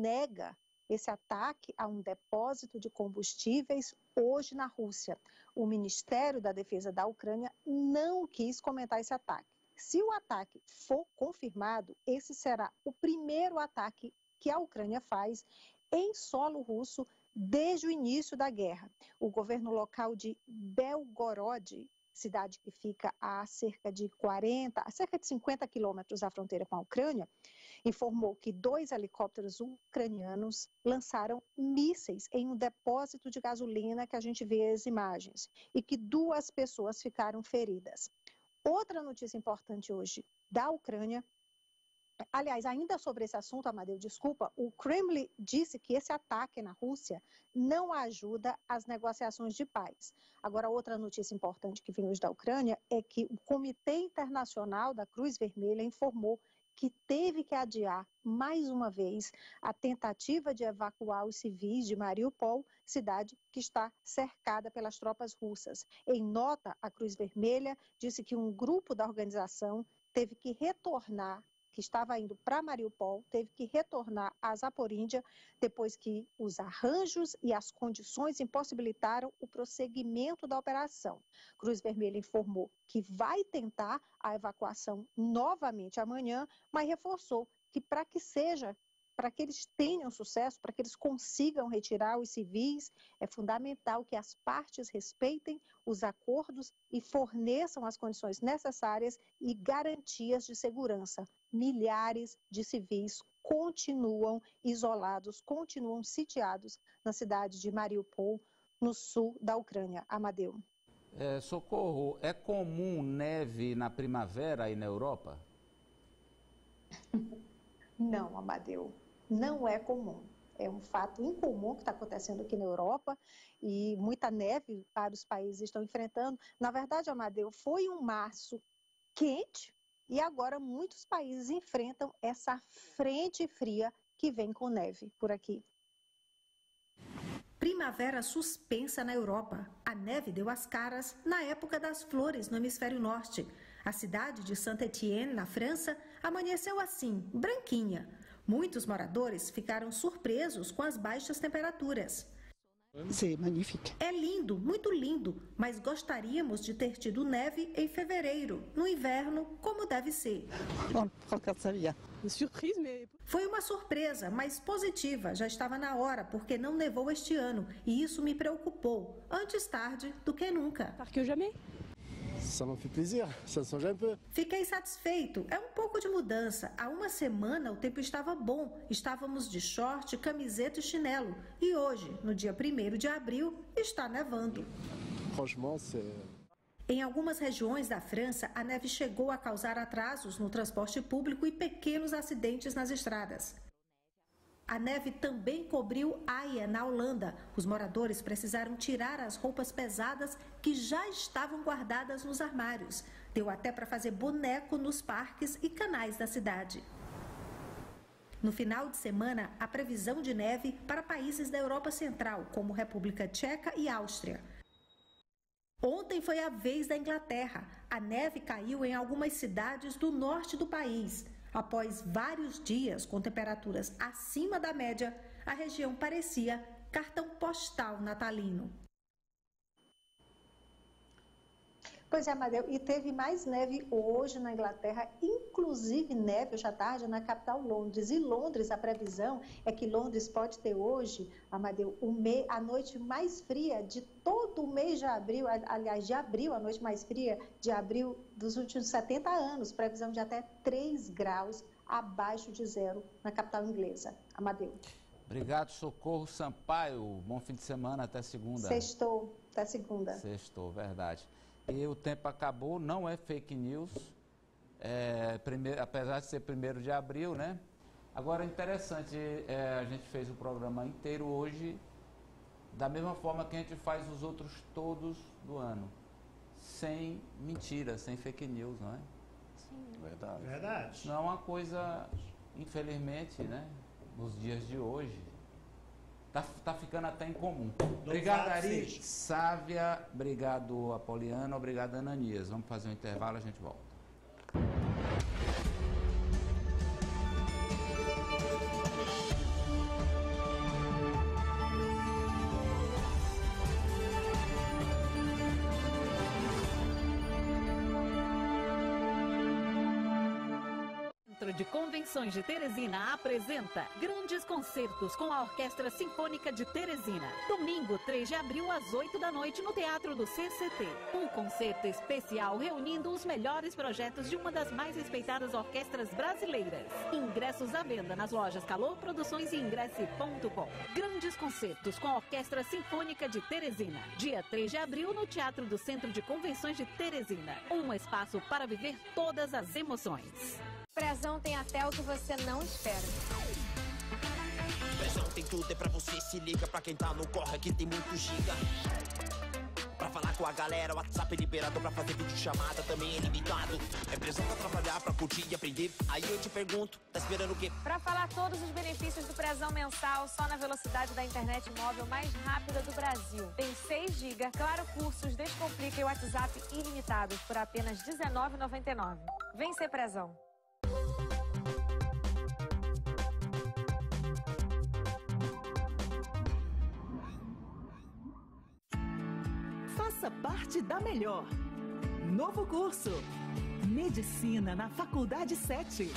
nega esse ataque a um depósito de combustíveis hoje na Rússia. O Ministério da Defesa da Ucrânia não quis comentar esse ataque. Se o ataque for confirmado, esse será o primeiro ataque que a Ucrânia faz em solo russo desde o início da guerra. O governo local de Belgorod, cidade que fica a cerca de 40, a cerca de 50 quilômetros da fronteira com a Ucrânia, informou que dois helicópteros ucranianos lançaram mísseis em um depósito de gasolina que a gente vê as imagens e que duas pessoas ficaram feridas. Outra notícia importante hoje da Ucrânia Aliás, ainda sobre esse assunto, Amadeu, desculpa, o Kremlin disse que esse ataque na Rússia não ajuda as negociações de paz. Agora, outra notícia importante que vem hoje da Ucrânia é que o Comitê Internacional da Cruz Vermelha informou que teve que adiar mais uma vez a tentativa de evacuar os civis de Mariupol, cidade que está cercada pelas tropas russas. Em nota, a Cruz Vermelha disse que um grupo da organização teve que retornar que estava indo para Mariupol teve que retornar a Zaporíndia depois que os arranjos e as condições impossibilitaram o prosseguimento da operação. Cruz Vermelha informou que vai tentar a evacuação novamente amanhã, mas reforçou que para que seja para que eles tenham sucesso, para que eles consigam retirar os civis, é fundamental que as partes respeitem os acordos e forneçam as condições necessárias e garantias de segurança. Milhares de civis continuam isolados, continuam sitiados na cidade de Mariupol, no sul da Ucrânia. Amadeu. É, socorro, é comum neve na primavera aí na Europa? Não, Amadeu não é comum. É um fato incomum que está acontecendo aqui na Europa e muita neve para os países estão enfrentando. Na verdade, Amadeu, foi um março quente e agora muitos países enfrentam essa frente fria que vem com neve por aqui. Primavera suspensa na Europa. A neve deu as caras na época das flores no hemisfério norte. A cidade de Saint-Étienne, na França, amanheceu assim, branquinha. Muitos moradores ficaram surpresos com as baixas temperaturas. Sim, magnífico. É lindo, muito lindo, mas gostaríamos de ter tido neve em fevereiro, no inverno, como deve ser. Foi uma surpresa, mas positiva. Já estava na hora, porque não nevou este ano, e isso me preocupou, antes tarde do que nunca. Porque eu jamais. Ça me fait plaisir, ça change un peu. Fiquei satisfeito. É um pouco de mudança. Há uma semana o tempo estava bom. Estávamos de short, camiseta e chinelo. E hoje, no dia 1 de abril, está nevando. Franchement, c'est em algumas regiões da França, a neve chegou a causar atrasos no transporte público e pequenos acidentes nas estradas. A neve também cobriu Haia, na Holanda. Os moradores precisaram tirar as roupas pesadas que já estavam guardadas nos armários. Deu até para fazer boneco nos parques e canais da cidade. No final de semana, a previsão de neve para países da Europa Central, como República Tcheca e Áustria. Ontem foi a vez da Inglaterra. A neve caiu em algumas cidades do norte do país. Após vários dias com temperaturas acima da média, a região parecia cartão postal natalino. Pois é, Amadeu, e teve mais neve hoje na Inglaterra, inclusive neve hoje à tarde na capital Londres. E Londres, a previsão é que Londres pode ter hoje, Amadeu, me... a noite mais fria de todo o mês de abril, aliás, de abril, a noite mais fria de abril dos últimos 70 anos, previsão de até 3 graus abaixo de zero na capital inglesa. Amadeu. Obrigado, Socorro Sampaio. Bom fim de semana, até segunda. Sextou, até segunda. Sextou, verdade. E o tempo acabou, não é fake news, é, primeiro, apesar de ser primeiro de abril, né? Agora, interessante, é, a gente fez o programa inteiro hoje, da mesma forma que a gente faz os outros todos do ano, sem mentira, sem fake news, não é? Sim. Verdade. Verdade. Não é uma coisa, infelizmente, né, nos dias de hoje, Tá, tá ficando até incomum. Obrigado, Ari. Sávia, obrigado, Apoliano, obrigado, Ananias. Vamos fazer um intervalo, a gente volta. Centro de Convenções de Teresina apresenta grandes concertos com a Orquestra Sinfônica de Teresina. Domingo, 3 de abril, às 8 da noite, no Teatro do CCT. Um concerto especial reunindo os melhores projetos de uma das mais respeitadas orquestras brasileiras. Ingressos à venda nas lojas Calor Produções e Ingresse.com. Grandes concertos com a Orquestra Sinfônica de Teresina. Dia 3 de abril, no Teatro do Centro de Convenções de Teresina. Um espaço para viver todas as emoções. Prezão tem até o que você não espera. Prezão tem tudo, é pra você, se liga pra quem tá no corre, aqui tem muito giga. Pra falar com a galera, o WhatsApp é liberado pra fazer vídeo chamada, também é limitado. É pressão pra trabalhar, pra curtir e aprender. Aí eu te pergunto, tá esperando o quê? Pra falar todos os benefícios do Prezão mensal, só na velocidade da internet móvel mais rápida do Brasil. Tem 6 GB, claro cursos, descomplica e WhatsApp ilimitados por apenas R$19,99. Vem ser Prezão. Faça parte da melhor. Novo curso. Medicina na Faculdade 7.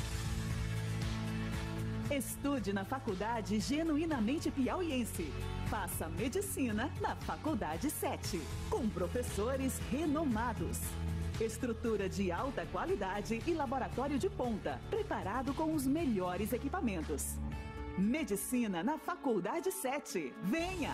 Estude na Faculdade Genuinamente Piauiense. Faça medicina na Faculdade 7. Com professores renomados. Estrutura de alta qualidade e laboratório de ponta, preparado com os melhores equipamentos. Medicina na Faculdade 7. Venha!